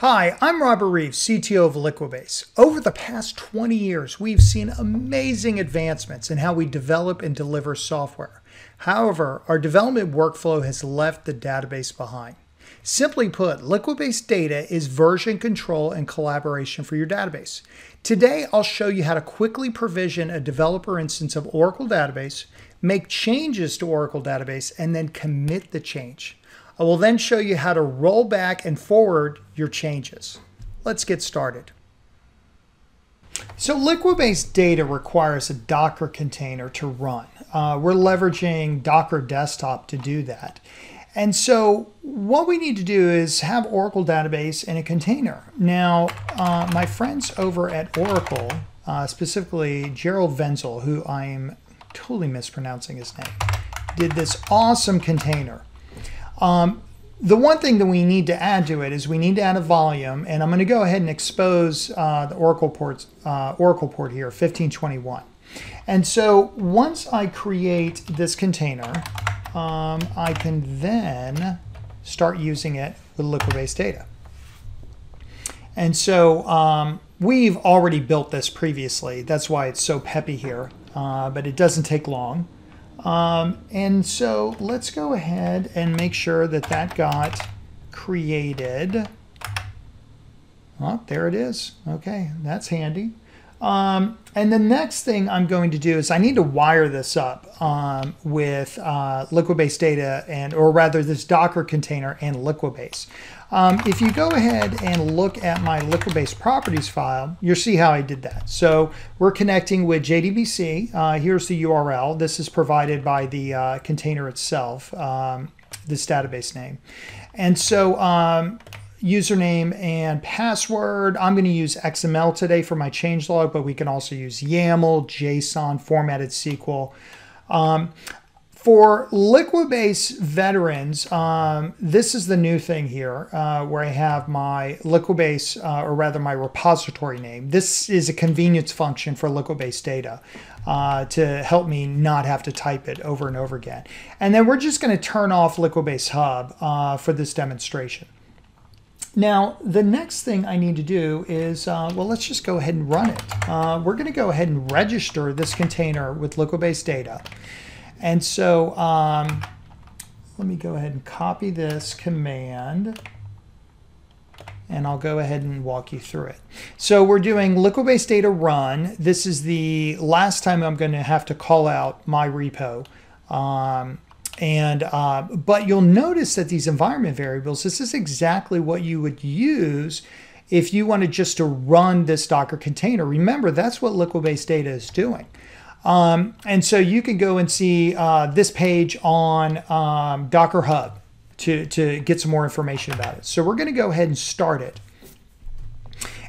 Hi, I'm Robert Reeves, CTO of Liquibase. Over the past 20 years, we've seen amazing advancements in how we develop and deliver software. However, our development workflow has left the database behind. Simply put, Liquibase data is version control and collaboration for your database. Today, I'll show you how to quickly provision a developer instance of Oracle Database, make changes to Oracle Database, and then commit the change. I will then show you how to roll back and forward your changes. Let's get started. So Liquibase data requires a Docker container to run. Uh, we're leveraging Docker Desktop to do that. And so what we need to do is have Oracle database in a container. Now, uh, my friends over at Oracle, uh, specifically Gerald Wenzel, who I'm totally mispronouncing his name, did this awesome container. Um, the one thing that we need to add to it is we need to add a volume, and I'm going to go ahead and expose uh, the Oracle port, uh, Oracle port here, 1521. And so once I create this container, um, I can then start using it with Liquibase data. And so um, we've already built this previously. That's why it's so peppy here, uh, but it doesn't take long. Um, and so let's go ahead and make sure that that got created. Oh, there it is. Okay, that's handy. Um, and the next thing I'm going to do is I need to wire this up um, with uh, Liquibase data and, or rather this Docker container and Liquibase. Um, if you go ahead and look at my Liquibase properties file, you'll see how I did that. So we're connecting with JDBC. Uh, here's the URL. This is provided by the uh, container itself, um, this database name. And so um, username and password. I'm going to use XML today for my changelog, but we can also use YAML, JSON, formatted SQL. Um, for Liquibase veterans, um, this is the new thing here uh, where I have my Liquibase, uh, or rather my repository name. This is a convenience function for Liquibase data uh, to help me not have to type it over and over again. And then we're just going to turn off Liquibase Hub uh, for this demonstration. Now, the next thing I need to do is, uh, well, let's just go ahead and run it. Uh, we're going to go ahead and register this container with Liquibase data. And so um, let me go ahead and copy this command and I'll go ahead and walk you through it. So we're doing Liquibase data run. This is the last time I'm going to have to call out my repo. Um, and uh, but you'll notice that these environment variables, this is exactly what you would use if you wanted just to run this Docker container. Remember, that's what Liquibase data is doing. Um, and so you can go and see uh, this page on um, Docker Hub to, to get some more information about it. So we're going to go ahead and start it.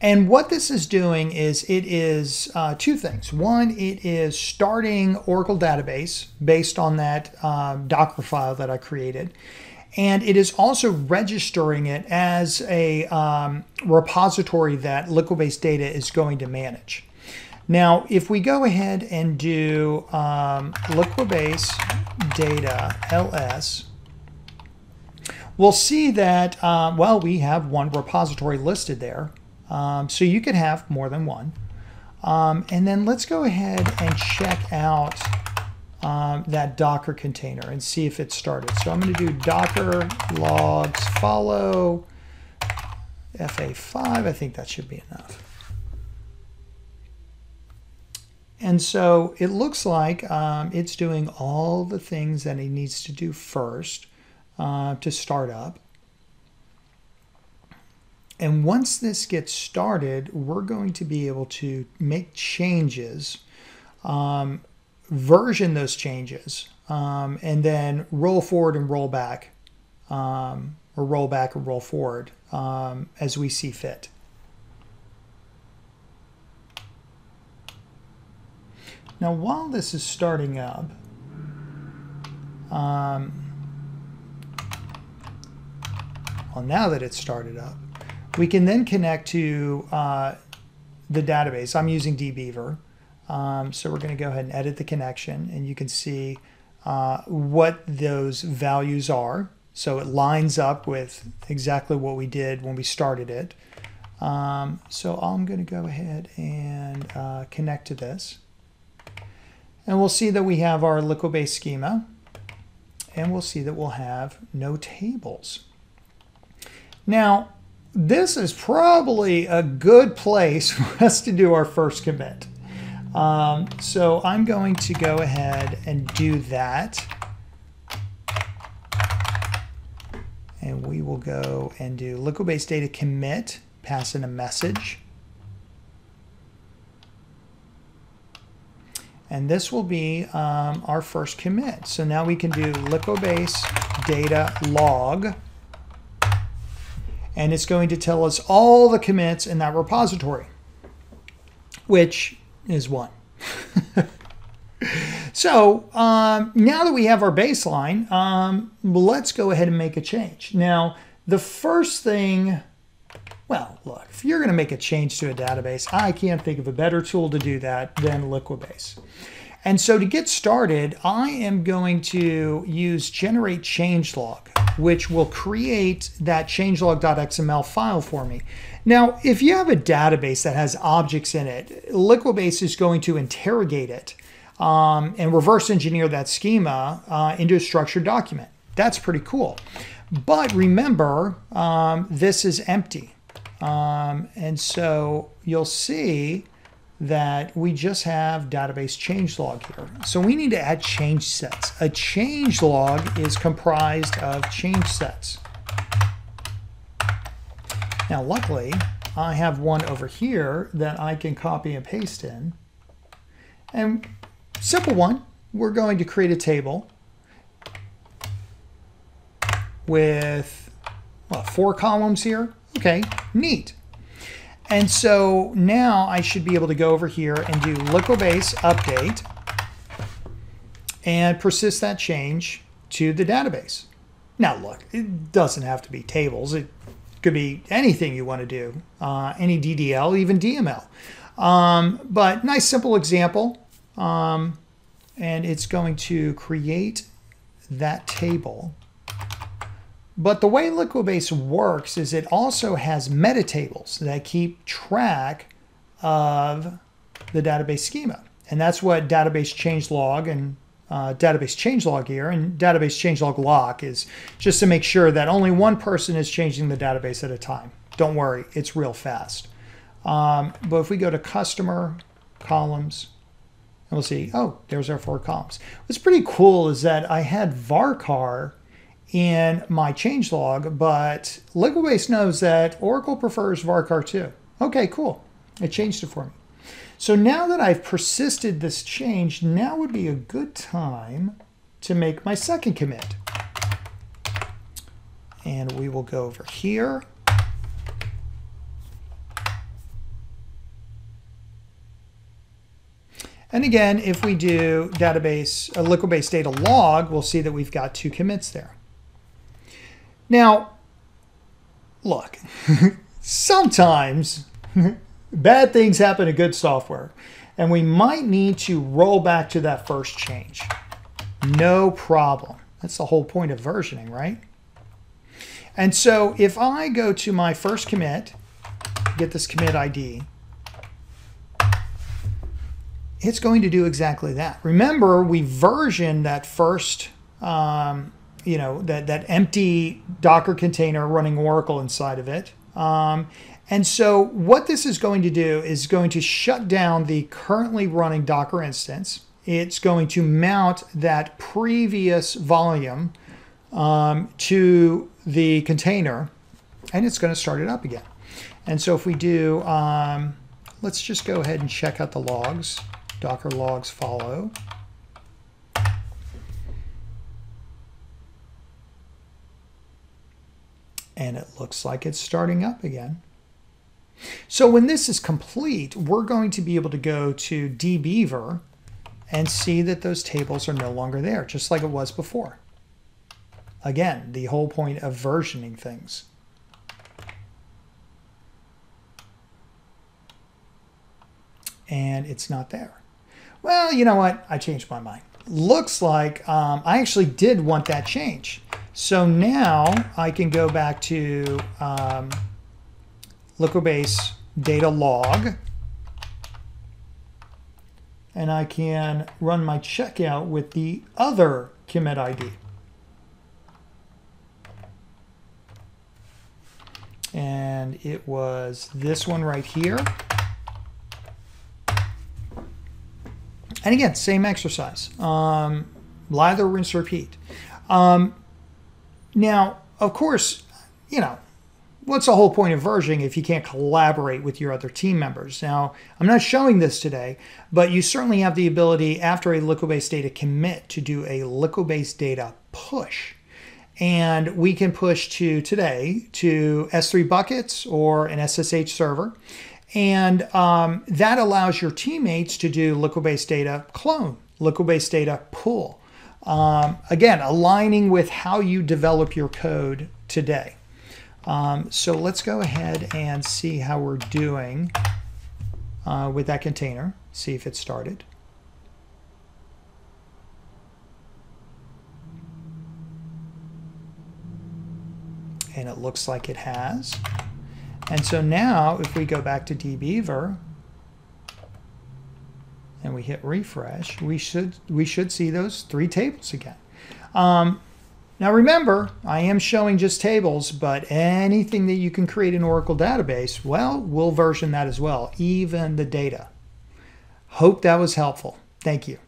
And what this is doing is it is uh, two things. One, it is starting Oracle database based on that um, Docker file that I created. And it is also registering it as a um, repository that Liquibase data is going to manage. Now, if we go ahead and do um, Liquibase data ls, we'll see that, uh, well, we have one repository listed there. Um, so you could have more than one. Um, and then let's go ahead and check out um, that Docker container and see if it started. So I'm going to do Docker logs follow FA5. I think that should be enough. And so it looks like um, it's doing all the things that it needs to do first uh, to start up. And once this gets started, we're going to be able to make changes, um, version those changes, um, and then roll forward and roll back, um, or roll back and roll forward um, as we see fit. Now, while this is starting up, um, well, now that it's started up, we can then connect to uh, the database. I'm using dbeaver. Um, so we're going to go ahead and edit the connection and you can see uh, what those values are. So it lines up with exactly what we did when we started it. Um, so I'm going to go ahead and uh, connect to this. And we'll see that we have our Liquibase schema. And we'll see that we'll have no tables. Now, this is probably a good place for us to do our first commit. Um, so I'm going to go ahead and do that. And we will go and do Liquibase data commit, pass in a message. And this will be um, our first commit. So now we can do Liquibase data log and it's going to tell us all the commits in that repository, which is one. so um, now that we have our baseline, um, let's go ahead and make a change. Now, the first thing, well, look, if you're going to make a change to a database, I can't think of a better tool to do that than Liquibase. And so to get started, I am going to use generate changelog, which will create that changelog.xml file for me. Now, if you have a database that has objects in it, Liquibase is going to interrogate it um, and reverse engineer that schema uh, into a structured document. That's pretty cool. But remember, um, this is empty. Um, and so you'll see that we just have database change log here. So we need to add change sets. A change log is comprised of change sets. Now, luckily, I have one over here that I can copy and paste in. And simple one, we're going to create a table with well, four columns here. Okay, neat. And so now I should be able to go over here and do Liquibase update and persist that change to the database. Now look, it doesn't have to be tables. It could be anything you want to do, uh, any DDL, even DML. Um, but nice simple example. Um, and it's going to create that table but the way Liquibase works is it also has metatables that keep track of the database schema. And that's what database changelog and uh, database changelog here and database changelog lock is just to make sure that only one person is changing the database at a time. Don't worry, it's real fast. Um, but if we go to customer columns, and we'll see, oh, there's our four columns. What's pretty cool is that I had varchar in my changelog, but Liquibase knows that Oracle prefers varchar 2. Okay, cool. It changed it for me. So now that I've persisted this change, now would be a good time to make my second commit. And we will go over here. And again, if we do database, uh, a Liquibase data log, we'll see that we've got two commits there. Now, look, sometimes bad things happen to good software, and we might need to roll back to that first change. No problem. That's the whole point of versioning, right? And so if I go to my first commit, get this commit ID, it's going to do exactly that. Remember, we versioned that first um, you know, that, that empty Docker container running Oracle inside of it. Um, and so what this is going to do is going to shut down the currently running Docker instance. It's going to mount that previous volume um, to the container, and it's going to start it up again. And so if we do, um, let's just go ahead and check out the logs. Docker logs follow. And it looks like it's starting up again. So when this is complete, we're going to be able to go to dbeaver and see that those tables are no longer there, just like it was before. Again, the whole point of versioning things. And it's not there. Well, you know what? I changed my mind. Looks like um, I actually did want that change. So now I can go back to um, Liquibase data log and I can run my checkout with the other commit ID. And it was this one right here. And again, same exercise. Um, lather, rinse, repeat. Um, now, of course, you know, what's the whole point of versioning if you can't collaborate with your other team members? Now, I'm not showing this today, but you certainly have the ability after a Liquibase data commit to do a Liquibase data push. And we can push to today to S3 buckets or an SSH server. And um, that allows your teammates to do Liquibase data clone, Liquibase data pull. Um, again, aligning with how you develop your code today. Um, so let's go ahead and see how we're doing uh, with that container. See if it started. And it looks like it has. And so now if we go back to dbeaver and we hit refresh, we should we should see those three tables again. Um, now remember, I am showing just tables, but anything that you can create in Oracle database, well, we'll version that as well, even the data. Hope that was helpful. Thank you.